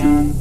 Bye.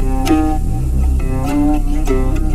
thank you